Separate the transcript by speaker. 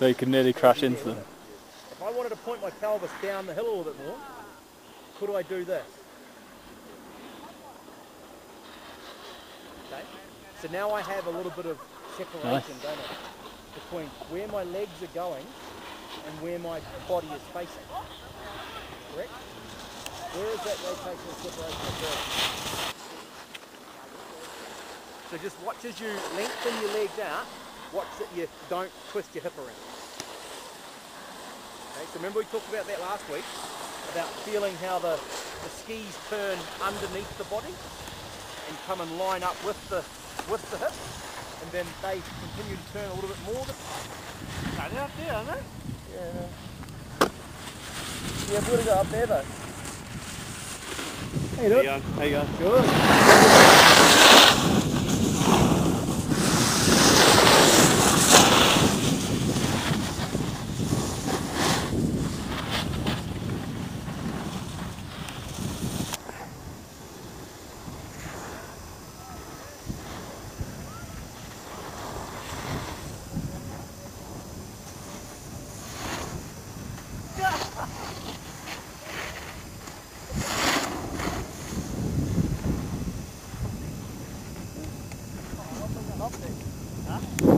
Speaker 1: So you can nearly crash into them.
Speaker 2: If I wanted to point my pelvis down the hill a little bit more, could I do this? Okay. So now I have a little bit of separation,
Speaker 1: Nice.
Speaker 2: don't I? Between where my legs are going and where my body is facing. Correct? Where is that rotational separation occurring? So just watch as you lengthen your legs out, watch that you don't twist your hip around. Okay, so remember we talked about that last week, about feeling how the, the skis turn underneath the body and come and line up with the with the hip, and then they continue to turn a little bit more.
Speaker 3: Got it up there, isn't it?
Speaker 2: Yeah. Yeah, I've got to go up there though. How you
Speaker 3: There
Speaker 2: doing?
Speaker 3: you go. There you go.
Speaker 2: Good. something. Huh?